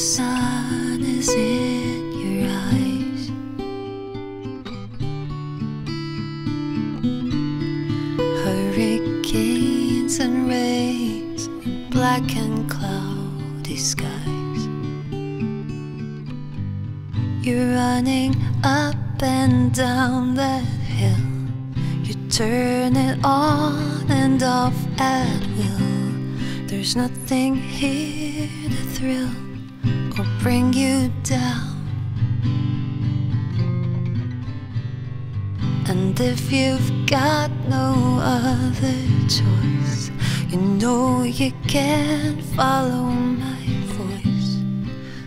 sun is in your eyes. Hurricanes and rains, black and cloudy skies. You're running up and down that hill. You turn it on and off at will. There's nothing here to thrill bring you down. And if you've got no other choice, you know you can follow my voice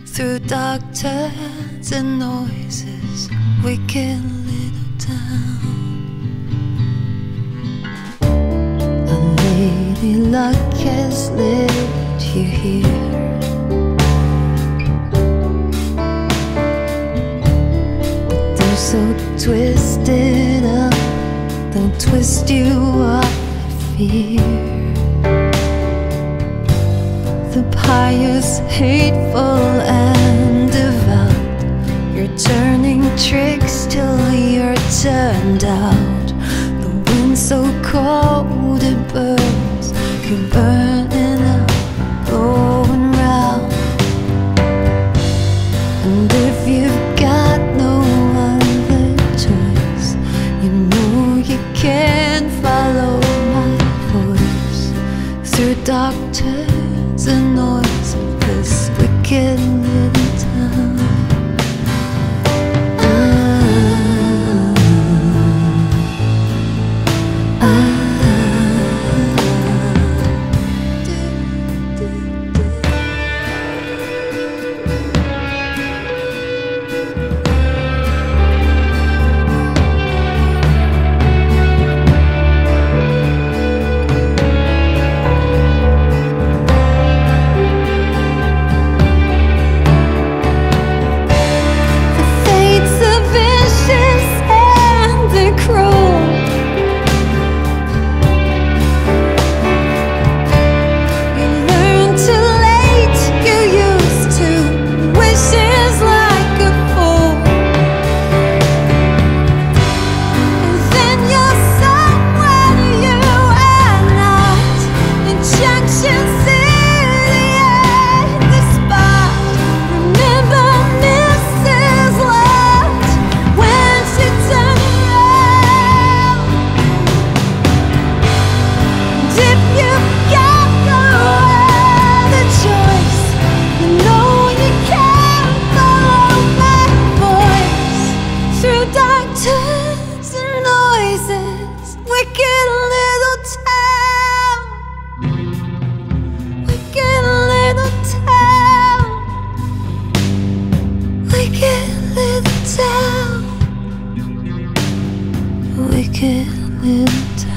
through dark turns and noises, wicked little town. Luck has led you here. So twisted up, they'll twist you up fear. The pious, hateful, and devout. You're turning tricks till you're turned out. The wind so cold it burns, you're burning through doctors and noise of this wicked Wicked little town, wicked little town, wicked little town, wicked little town.